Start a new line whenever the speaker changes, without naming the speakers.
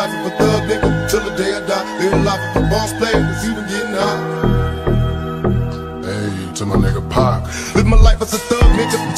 life of a thug nigga till the day I die. Live the life of a boss player, cause been getting high. Hey, to my nigga Pac. Live my life as a thug nigga